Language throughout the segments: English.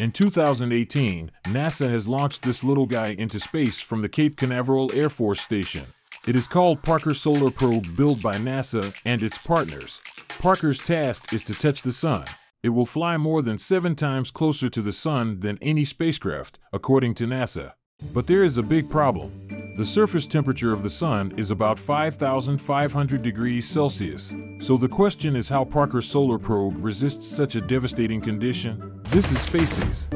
In 2018, NASA has launched this little guy into space from the Cape Canaveral Air Force Station. It is called Parker Solar Probe built by NASA and its partners. Parker's task is to touch the sun. It will fly more than seven times closer to the sun than any spacecraft, according to NASA. But there is a big problem. The surface temperature of the sun is about 5,500 degrees Celsius. So the question is how Parker's solar probe resists such a devastating condition? This is Spacecies.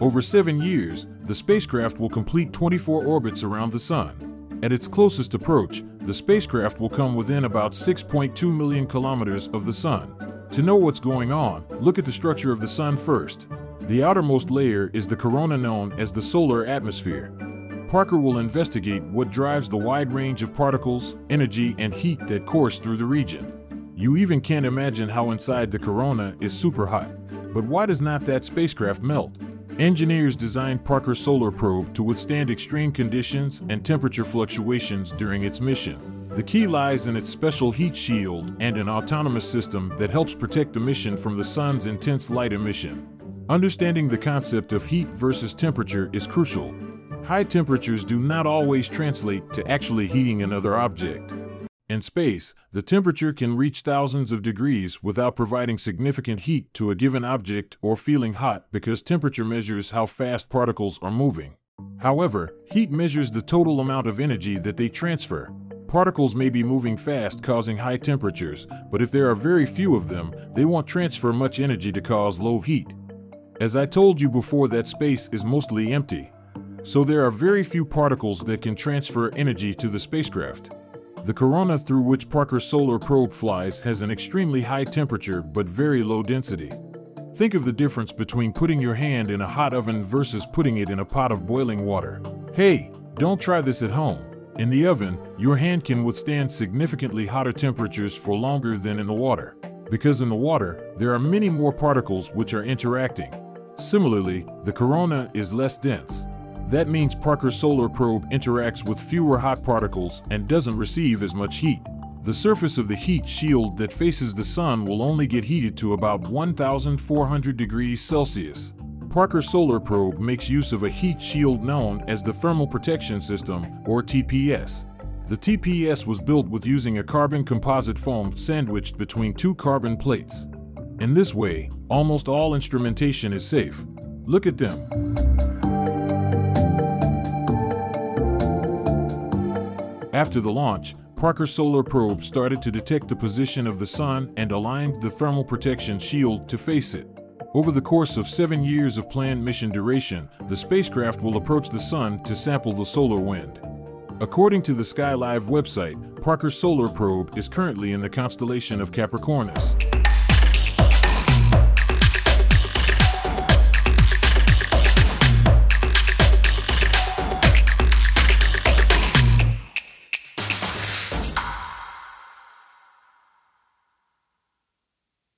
Over seven years, the spacecraft will complete 24 orbits around the sun. At its closest approach, the spacecraft will come within about 6.2 million kilometers of the sun. To know what's going on, look at the structure of the sun first. The outermost layer is the corona known as the solar atmosphere. Parker will investigate what drives the wide range of particles, energy, and heat that course through the region. You even can't imagine how inside the corona is super hot. But why does not that spacecraft melt? Engineers designed Parker Solar Probe to withstand extreme conditions and temperature fluctuations during its mission. The key lies in its special heat shield and an autonomous system that helps protect the mission from the sun's intense light emission. Understanding the concept of heat versus temperature is crucial. High temperatures do not always translate to actually heating another object. In space, the temperature can reach thousands of degrees without providing significant heat to a given object or feeling hot because temperature measures how fast particles are moving. However, heat measures the total amount of energy that they transfer, Particles may be moving fast, causing high temperatures, but if there are very few of them, they won't transfer much energy to cause low heat. As I told you before, that space is mostly empty. So there are very few particles that can transfer energy to the spacecraft. The corona through which Parker's solar probe flies has an extremely high temperature but very low density. Think of the difference between putting your hand in a hot oven versus putting it in a pot of boiling water. Hey, don't try this at home. In the oven, your hand can withstand significantly hotter temperatures for longer than in the water, because in the water, there are many more particles which are interacting. Similarly, the corona is less dense. That means Parker's solar probe interacts with fewer hot particles and doesn't receive as much heat. The surface of the heat shield that faces the sun will only get heated to about 1,400 degrees Celsius. Parker Solar Probe makes use of a heat shield known as the Thermal Protection System, or TPS. The TPS was built with using a carbon composite foam sandwiched between two carbon plates. In this way, almost all instrumentation is safe. Look at them. After the launch, Parker Solar Probe started to detect the position of the sun and aligned the thermal protection shield to face it. Over the course of seven years of planned mission duration, the spacecraft will approach the Sun to sample the solar wind. According to the SkyLive website, Parker Solar Probe is currently in the constellation of Capricornus.